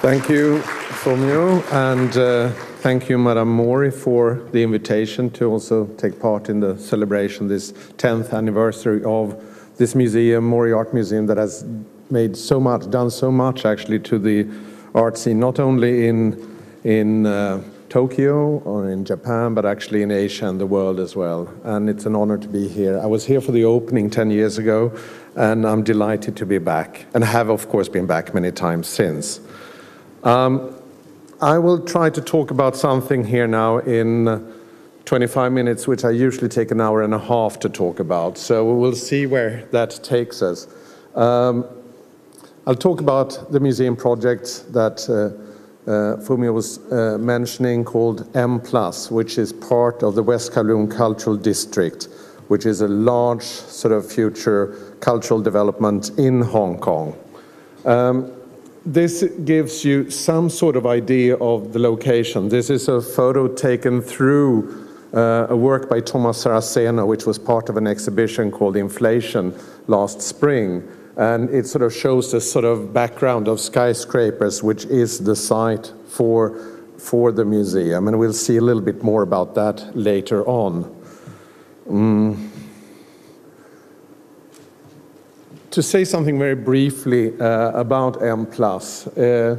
Thank you, Fumio, and uh, thank you, Madame Mori, for the invitation to also take part in the celebration, this 10th anniversary of this museum, Mori Art Museum, that has made so much, done so much actually to the art scene, not only in, in uh, Tokyo or in Japan, but actually in Asia and the world as well. And it's an honor to be here. I was here for the opening 10 years ago, and I'm delighted to be back, and have, of course, been back many times since. Um, I will try to talk about something here now in 25 minutes, which I usually take an hour and a half to talk about. So we will see where that takes us. Um, I'll talk about the museum project that uh, uh, Fumio was uh, mentioning called M+, which is part of the West Kowloon Cultural District, which is a large sort of future cultural development in Hong Kong. Um, this gives you some sort of idea of the location. This is a photo taken through uh, a work by Thomas Saraceno, which was part of an exhibition called Inflation last spring and it sort of shows the sort of background of skyscrapers, which is the site for, for the museum. And we'll see a little bit more about that later on. Mm. To say something very briefly uh, about M+, uh,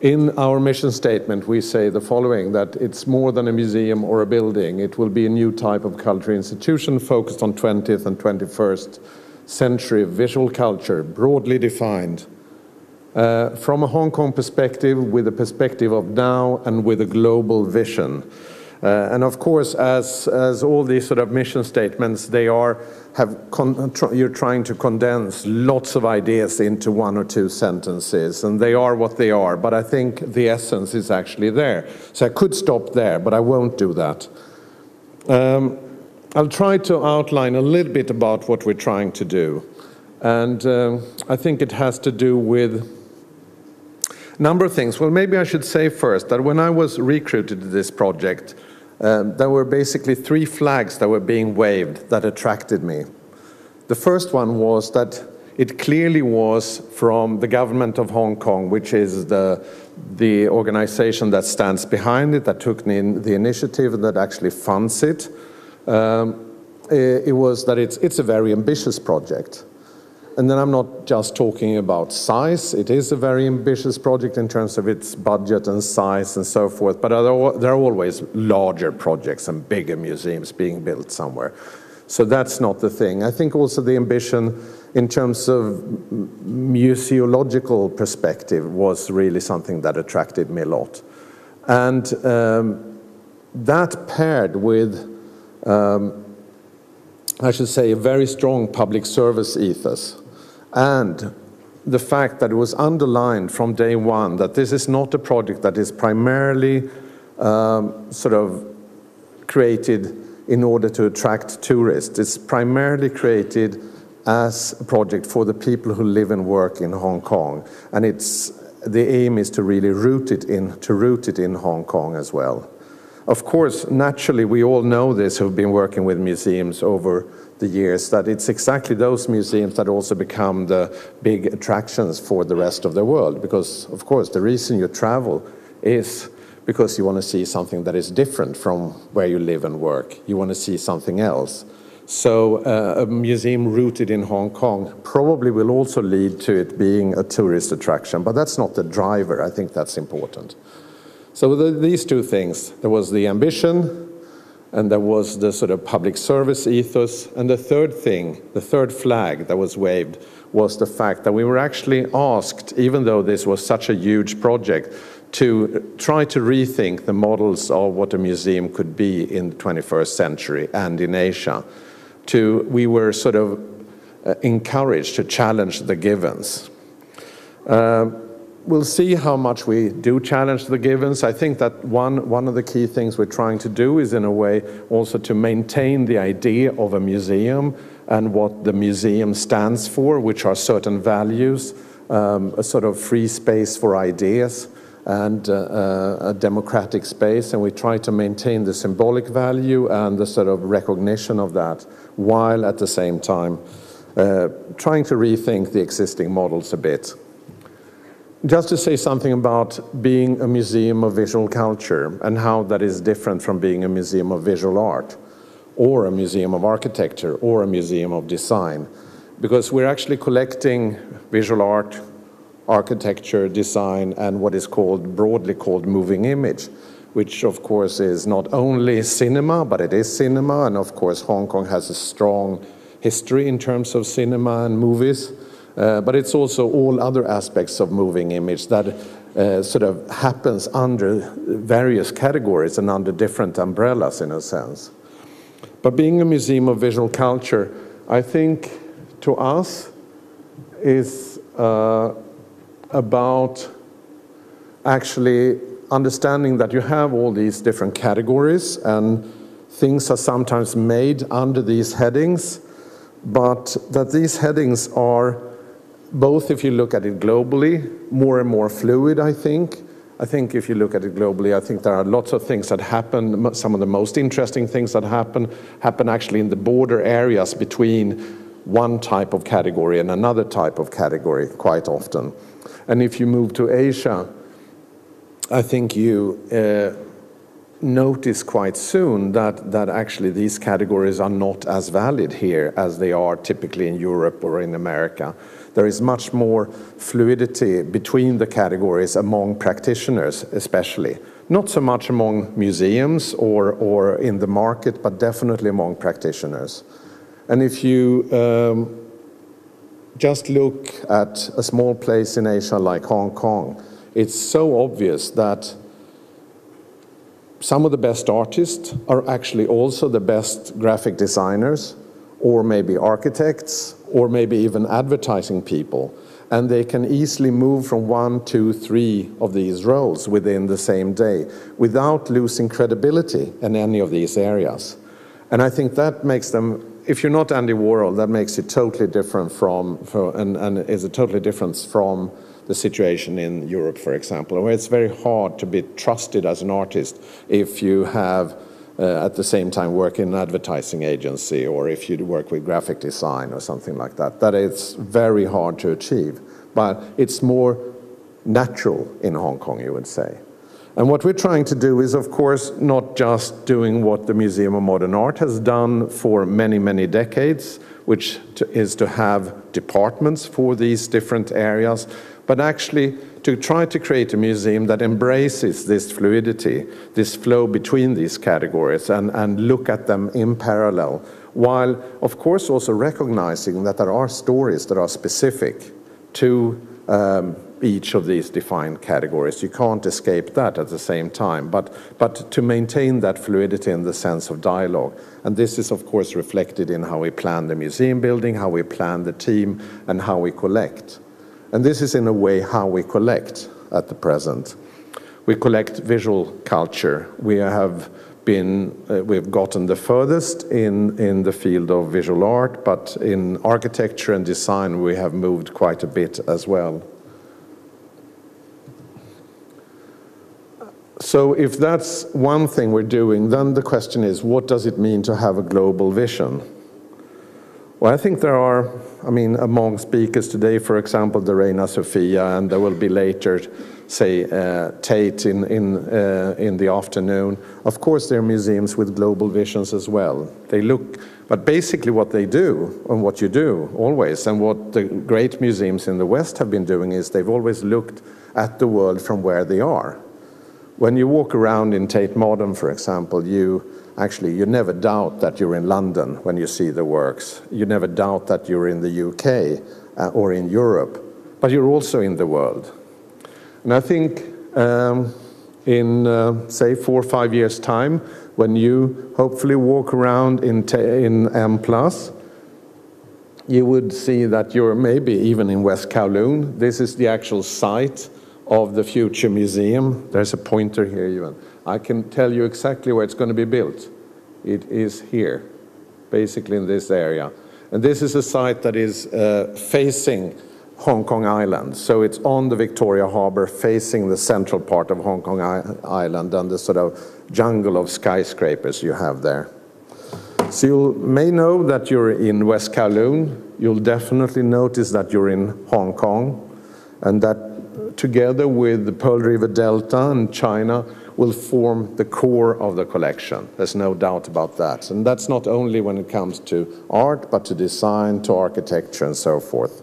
in our mission statement, we say the following, that it's more than a museum or a building. It will be a new type of cultural institution focused on 20th and 21st century visual culture, broadly defined, uh, from a Hong Kong perspective, with a perspective of now and with a global vision. Uh, and of course, as, as all these sort of mission statements, they are, have tr you're trying to condense lots of ideas into one or two sentences, and they are what they are, but I think the essence is actually there. So I could stop there, but I won't do that. Um, I'll try to outline a little bit about what we're trying to do. And uh, I think it has to do with a number of things. Well, maybe I should say first that when I was recruited to this project, um, there were basically three flags that were being waved that attracted me. The first one was that it clearly was from the government of Hong Kong, which is the, the organization that stands behind it, that took the, the initiative, and that actually funds it. Um, it, was that it's, it's a very ambitious project. And then I'm not just talking about size. It is a very ambitious project in terms of its budget and size and so forth, but there are always larger projects and bigger museums being built somewhere. So that's not the thing. I think also the ambition in terms of museological perspective was really something that attracted me a lot. And um, that paired with um, I should say, a very strong public service ethos. And the fact that it was underlined from day one that this is not a project that is primarily um, sort of created in order to attract tourists. It's primarily created as a project for the people who live and work in Hong Kong. And it's, the aim is to really root it in, to root it in Hong Kong as well. Of course, naturally, we all know this who've been working with museums over the years, that it's exactly those museums that also become the big attractions for the rest of the world. Because, of course, the reason you travel is because you want to see something that is different from where you live and work. You want to see something else. So uh, a museum rooted in Hong Kong probably will also lead to it being a tourist attraction, but that's not the driver. I think that's important. So the, these two things, there was the ambition and there was the sort of public service ethos. And the third thing, the third flag that was waved was the fact that we were actually asked, even though this was such a huge project, to try to rethink the models of what a museum could be in the 21st century and in Asia. To, we were sort of uh, encouraged to challenge the givens. Uh, we'll see how much we do challenge the givens. I think that one, one of the key things we're trying to do is in a way also to maintain the idea of a museum and what the museum stands for, which are certain values, um, a sort of free space for ideas and uh, uh a democratic space, and we try to maintain the symbolic value and the sort of recognition of that, while at the same time uh, trying to rethink the existing models a bit. Just to say something about being a museum of visual culture and how that is different from being a museum of visual art or a museum of architecture or a museum of design. Because we're actually collecting visual art, architecture, design, and what is called, broadly called moving image, which of course is not only cinema, but it is cinema, and of course Hong Kong has a strong history in terms of cinema and movies. Uh, but it's also all other aspects of moving image that uh, sort of happens under various categories and under different umbrellas in a sense. But being a museum of visual culture, I think to us is uh, about actually understanding that you have all these different categories and things are sometimes made under these headings, but that these headings are both if you look at it globally, more and more fluid, I think. I think if you look at it globally, I think there are lots of things that happen. Some of the most interesting things that happen happen actually in the border areas between one type of category and another type of category quite often. And if you move to Asia, I think you uh, notice quite soon that, that actually these categories are not as valid here as they are typically in Europe or in America. There is much more fluidity between the categories among practitioners, especially. Not so much among museums or, or in the market, but definitely among practitioners. And if you um, just look at a small place in Asia like Hong Kong, it's so obvious that some of the best artists are actually also the best graphic designers or maybe architects or maybe even advertising people. And they can easily move from one, two, three of these roles within the same day without losing credibility in any of these areas. And I think that makes them, if you're not Andy Warhol, that makes it totally different from, for, and, and is a totally difference from the situation in Europe, for example, where it's very hard to be trusted as an artist if you have uh, at the same time work in an advertising agency or if you work with graphic design or something like that. That is very hard to achieve, but it's more natural in Hong Kong, you would say. And what we're trying to do is, of course, not just doing what the Museum of Modern Art has done for many, many decades, which is to have departments for these different areas, but actually to try to create a museum that embraces this fluidity, this flow between these categories, and, and look at them in parallel, while of course also recognizing that there are stories that are specific to um, each of these defined categories. You can't escape that at the same time, but, but to maintain that fluidity in the sense of dialogue. And this is, of course, reflected in how we plan the museum building, how we plan the team, and how we collect. And this is, in a way, how we collect at the present. We collect visual culture. We have been, uh, we've gotten the furthest in, in the field of visual art, but in architecture and design, we have moved quite a bit as well. So if that's one thing we're doing, then the question is, what does it mean to have a global vision? Well, I think there are, I mean, among speakers today, for example, the Reina Sofia, and there will be later, say, uh, Tate in, in, uh, in the afternoon. Of course, there are museums with global visions as well. They look, but basically what they do, and what you do always, and what the great museums in the West have been doing is they've always looked at the world from where they are. When you walk around in Tate Modern, for example, you actually you never doubt that you're in London when you see the works. You never doubt that you're in the UK uh, or in Europe, but you're also in the world. And I think um, in, uh, say, four or five years' time, when you hopefully walk around in, in M+, you would see that you're maybe even in West Kowloon. This is the actual site of the future museum. There's a pointer here even. I can tell you exactly where it's going to be built. It is here, basically in this area. And this is a site that is uh, facing Hong Kong Island. So it's on the Victoria Harbour, facing the central part of Hong Kong Island and the sort of jungle of skyscrapers you have there. So you may know that you're in West Kowloon. You'll definitely notice that you're in Hong Kong and that together with the Pearl River Delta and China, will form the core of the collection. There's no doubt about that. And that's not only when it comes to art, but to design, to architecture, and so forth.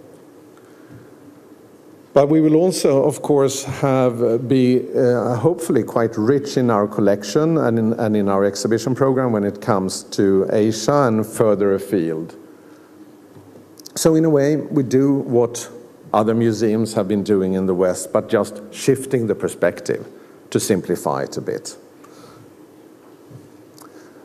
But we will also, of course, have uh, be uh, hopefully quite rich in our collection and in, and in our exhibition program when it comes to Asia and further afield. So in a way, we do what other museums have been doing in the West, but just shifting the perspective to simplify it a bit.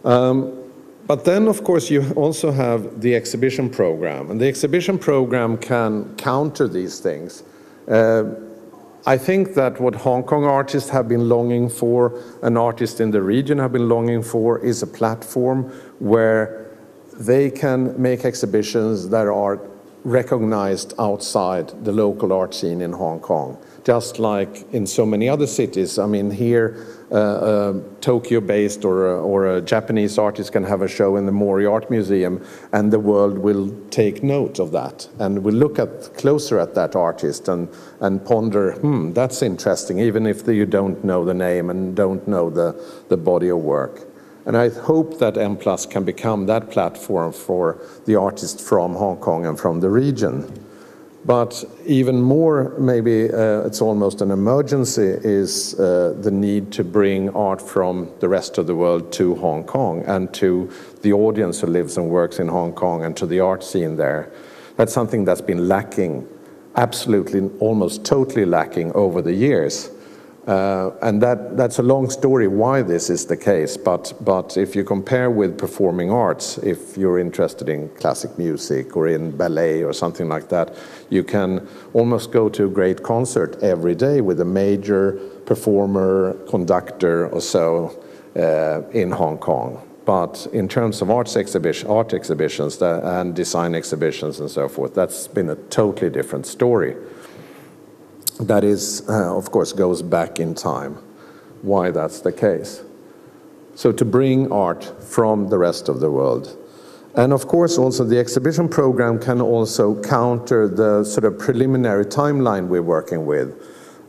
Um, but then, of course, you also have the exhibition program, and the exhibition program can counter these things. Uh, I think that what Hong Kong artists have been longing for, and artists in the region have been longing for, is a platform where they can make exhibitions that are recognized outside the local art scene in Hong Kong just like in so many other cities. I mean, here, uh, uh, Tokyo-based or, or a Japanese artist can have a show in the Mori Art Museum, and the world will take note of that, and will look at closer at that artist and and ponder, hmm, that's interesting, even if the, you don't know the name and don't know the the body of work. And I hope that M Plus can become that platform for the artists from Hong Kong and from the region. But even more, maybe uh, it's almost an emergency, is uh, the need to bring art from the rest of the world to Hong Kong and to the audience who lives and works in Hong Kong and to the art scene there. That's something that's been lacking, absolutely, almost totally lacking over the years. Uh, and that, that's a long story why this is the case, but, but if you compare with performing arts, if you're interested in classic music or in ballet or something like that, you can almost go to a great concert every day with a major performer, conductor or so uh, in Hong Kong. But in terms of arts exhibition, art exhibitions that, and design exhibitions and so forth, that's been a totally different story that is, uh, of course, goes back in time, why that's the case. So to bring art from the rest of the world. And of course, also the exhibition program can also counter the sort of preliminary timeline we're working with.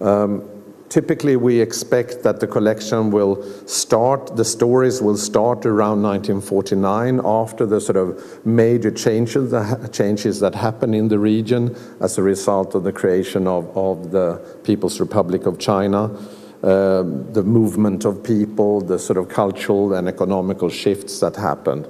Um, typically we expect that the collection will start, the stories will start around 1949 after the sort of major changes, changes that happen in the region as a result of the creation of, of the People's Republic of China. Uh, the movement of people, the sort of cultural and economical shifts that happened.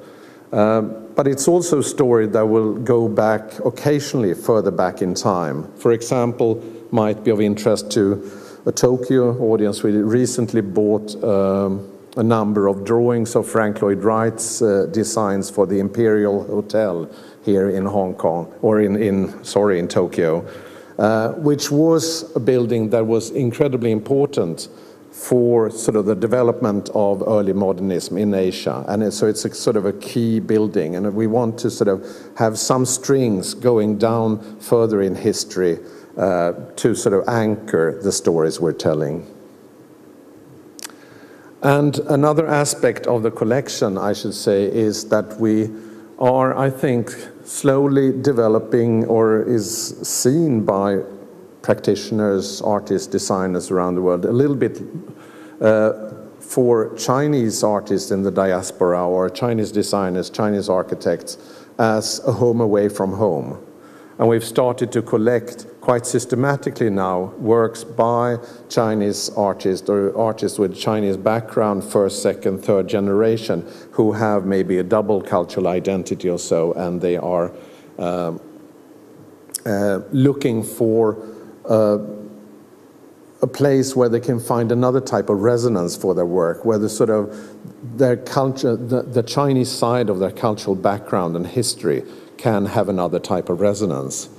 Uh, but it's also a story that will go back occasionally further back in time. For example, might be of interest to a Tokyo audience, we recently bought um, a number of drawings of Frank Lloyd Wright's uh, designs for the Imperial Hotel here in Hong Kong, or in, in sorry, in Tokyo, uh, which was a building that was incredibly important for sort of the development of early modernism in Asia. And so it's a sort of a key building. And we want to sort of have some strings going down further in history uh, to sort of anchor the stories we're telling. And another aspect of the collection, I should say, is that we are, I think, slowly developing or is seen by practitioners, artists, designers around the world a little bit uh, for Chinese artists in the diaspora or Chinese designers, Chinese architects as a home away from home. And we've started to collect quite systematically now works by Chinese artists or artists with Chinese background, first, second, third generation, who have maybe a double cultural identity or so, and they are uh, uh, looking for uh, a place where they can find another type of resonance for their work, where the sort of their culture, the, the Chinese side of their cultural background and history can have another type of resonance.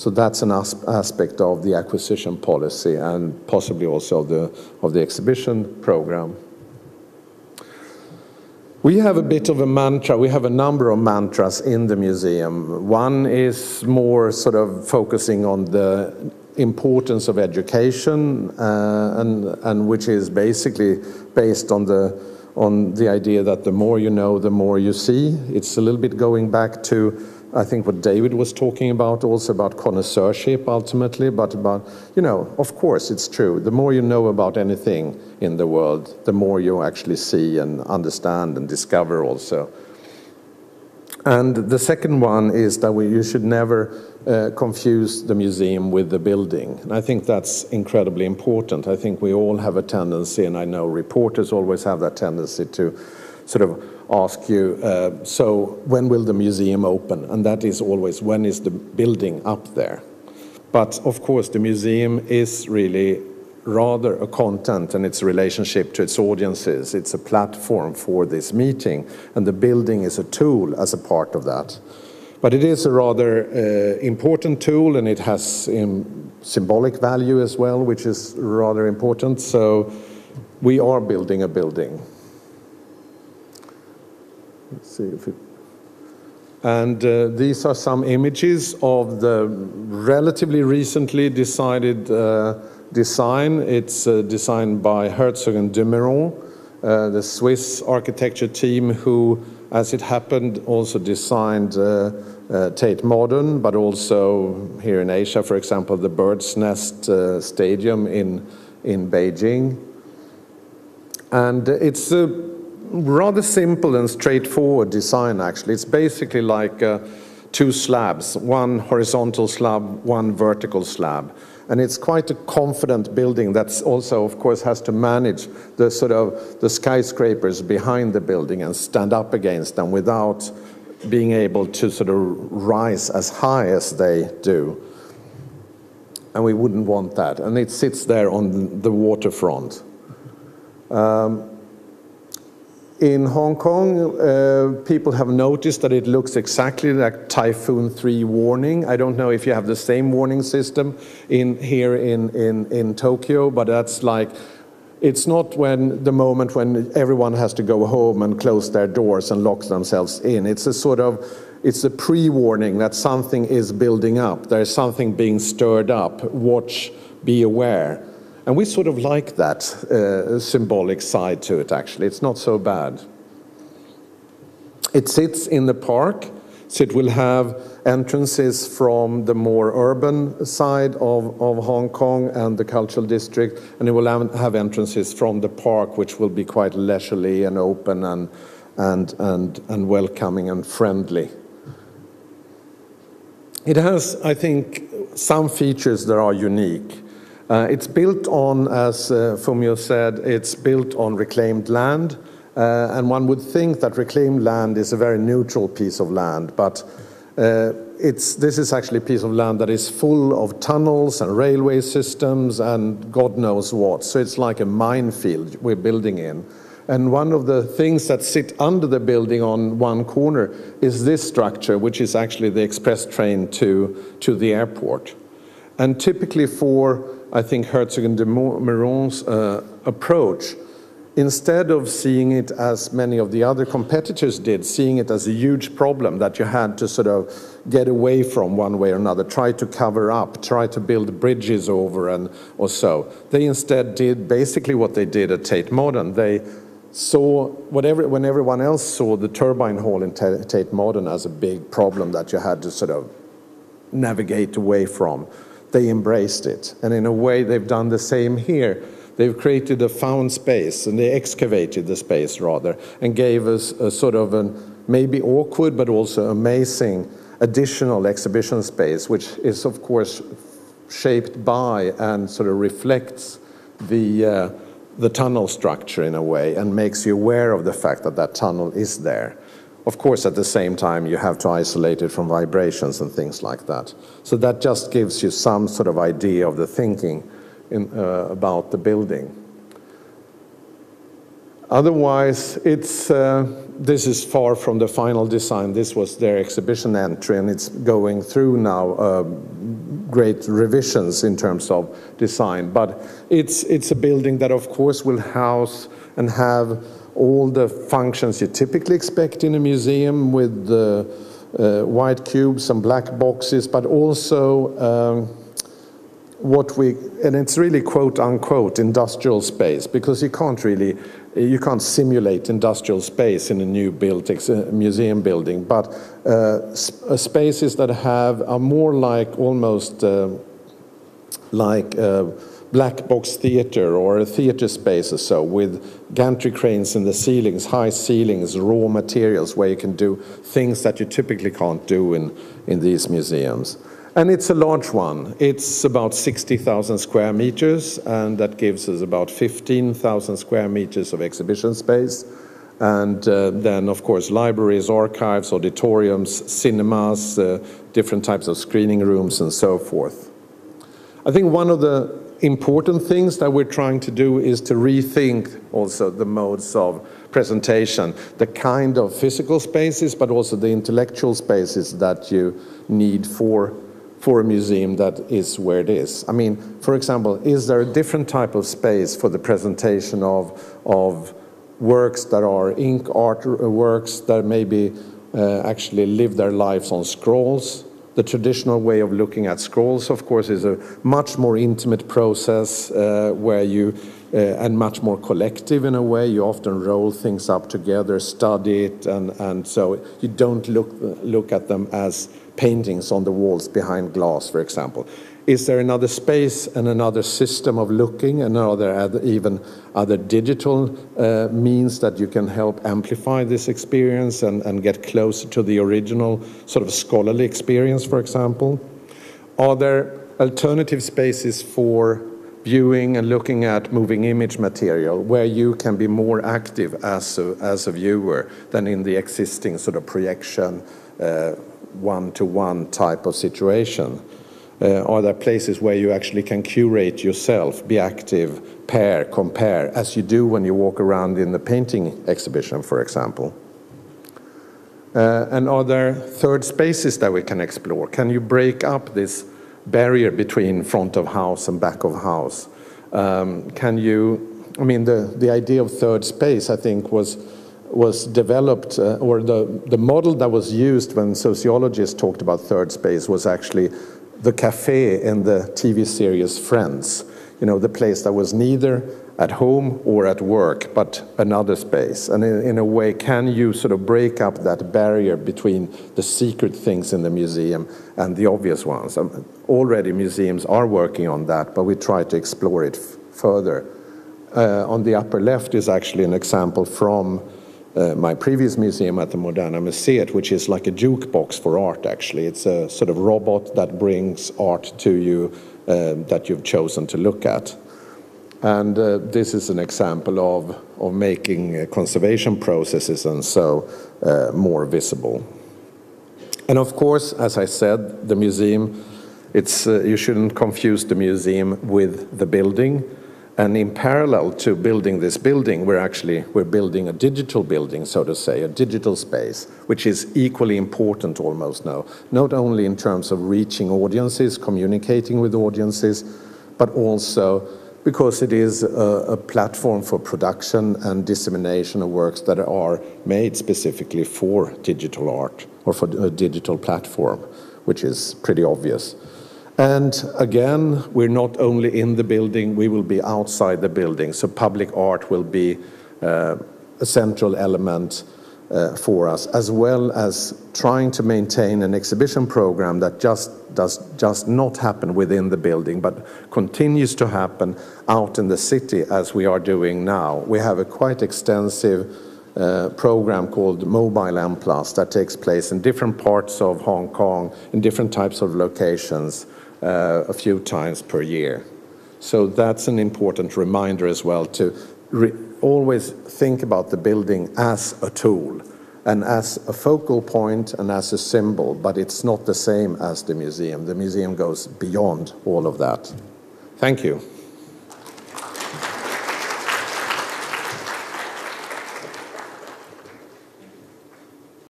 So that's an as aspect of the acquisition policy and possibly also of the, of the exhibition program. We have a bit of a mantra, we have a number of mantras in the museum. One is more sort of focusing on the importance of education uh, and, and which is basically based on the on the idea that the more you know, the more you see. It's a little bit going back to I think what David was talking about, also about connoisseurship ultimately, but about, you know, of course it's true. The more you know about anything in the world, the more you actually see and understand and discover also. And the second one is that we, you should never uh, confuse the museum with the building. And I think that's incredibly important. I think we all have a tendency, and I know reporters always have that tendency to sort of ask you, uh, so when will the museum open? And that is always, when is the building up there? But of course, the museum is really rather a content and its relationship to its audiences. It's a platform for this meeting, and the building is a tool as a part of that. But it is a rather uh, important tool, and it has um, symbolic value as well, which is rather important. So we are building a building. Let's see if it and uh, these are some images of the relatively recently decided uh, design. It's uh, designed by Herzog and de Meuron, uh, the Swiss architecture team who, as it happened, also designed uh, uh, Tate Modern, but also here in Asia, for example, the Bird's Nest Stadium in, in Beijing. And it's a rather simple and straightforward design, actually. It's basically like two slabs, one horizontal slab, one vertical slab. And it's quite a confident building that also, of course, has to manage the sort of the skyscrapers behind the building and stand up against them without being able to sort of rise as high as they do. And we wouldn't want that. And it sits there on the waterfront. Um, in Hong Kong, uh, people have noticed that it looks exactly like Typhoon 3 warning. I don't know if you have the same warning system in here in, in, in Tokyo, but that's like it's not when the moment when everyone has to go home and close their doors and lock themselves in. It's a sort of it's a pre-warning that something is building up. There's something being stirred up. Watch, be aware. And we sort of like that uh, symbolic side to it, actually. It's not so bad. It sits in the park, so it will have entrances from the more urban side of, of Hong Kong and the cultural district, and it will have entrances from the park, which will be quite leisurely and open and, and, and, and welcoming and friendly. It has, I think, some features that are unique. Uh, it's built on, as uh, Fumio said, it's built on reclaimed land. Uh, and one would think that reclaimed land is a very neutral piece of land, but uh, it's, this is actually a piece of land that is full of tunnels and railway systems and God knows what. So it's like a minefield we're building in. And one of the things that sit under the building on one corner is this structure, which is actually the express train to, to the airport. And typically for I think Herzog and de Meuron's uh, approach, instead of seeing it as many of the other competitors did, seeing it as a huge problem that you had to sort of get away from one way or another, try to cover up, try to build bridges over and or so. They instead did basically what they did at Tate Modern. They saw whatever when everyone else saw the turbine hall in Tate Modern as a big problem that you had to sort of navigate away from they embraced it. And in a way, they've done the same here. They've created a found space, and they excavated the space rather, and gave us a sort of an maybe awkward but also amazing additional exhibition space, which is, of course, shaped by and sort of reflects the, uh, the tunnel structure in a way and makes you aware of the fact that that tunnel is there. Of course, at the same time, you have to isolate it from vibrations and things like that. So that just gives you some sort of idea of the thinking in, uh, about the building. Otherwise, it's, uh, this is far from the final design. This was their exhibition entry, and it's going through now uh, great revisions in terms of design. But it's, it's a building that, of course, will house and have all the functions you typically expect in a museum with the uh, white cubes and black boxes, but also um, what we, and it's really quote unquote industrial space because you can't really you can't simulate industrial space in a new built museum building, but uh, spaces that have are more like almost uh, like black box theater or a theater space or so with gantry cranes in the ceilings, high ceilings, raw materials where you can do things that you typically can't do in, in these museums. And it's a large one. It's about 60,000 square meters, and that gives us about 15,000 square meters of exhibition space. And uh, then, of course, libraries, archives, auditoriums, cinemas, uh, different types of screening rooms, and so forth. I think one of the important things that we're trying to do is to rethink also the modes of presentation, the kind of physical spaces, but also the intellectual spaces that you need for, for a museum that is where it is. I mean, for example, is there a different type of space for the presentation of, of works that are ink art works that maybe uh, actually live their lives on scrolls the traditional way of looking at scrolls, of course, is a much more intimate process uh, where you, uh, and much more collective in a way. You often roll things up together, study it, and, and so you don't look, look at them as paintings on the walls behind glass, for example. Is there another space and another system of looking and are there other, even other digital uh, means that you can help amplify this experience and, and get closer to the original sort of scholarly experience, for example? Are there alternative spaces for viewing and looking at moving image material where you can be more active as a, as a viewer than in the existing sort of projection one-to-one uh, -one type of situation? Uh, are there places where you actually can curate yourself, be active, pair, compare, as you do when you walk around in the painting exhibition, for example? Uh, and are there third spaces that we can explore? Can you break up this barrier between front of house and back of house? Um, can you, I mean, the, the idea of third space, I think, was was developed, uh, or the, the model that was used when sociologists talked about third space was actually the cafe in the TV series Friends. You know, the place that was neither at home or at work, but another space. And in, in, a way, can you sort of break up that barrier between the secret things in the museum and the obvious ones? Um, already museums are working on that, but we try to explore it further. Uh, on the upper left is actually an example from uh, my previous museum at the Moderna Museet, which is like a jukebox for art, actually. It's a sort of robot that brings art to you uh, that you've chosen to look at. And uh, this is an example of, of making uh, conservation processes and so uh, more visible. And of course, as I said, the museum, it's, uh, you shouldn't confuse the museum with the building. And in parallel to building this building, we're actually we're building a digital building, so to say, a digital space, which is equally important almost now, not only in terms of reaching audiences, communicating with audiences, but also because it is a, a platform for production and dissemination of works that are made specifically for digital art or for a digital platform, which is pretty obvious. And again, we're not only in the building, we will be outside the building. So public art will be uh, a central element uh, for us, as well as trying to maintain an exhibition program that just does just not happen within the building, but continues to happen out in the city as we are doing now. We have a quite extensive uh, program called Mobile M Plus that takes place in different parts of Hong Kong, in different types of locations Uh, a few times per year. So that's an important reminder as well to always think about the building as a tool and as a focal point and as a symbol, but it's not the same as the museum. The museum goes beyond all of that. Thank you.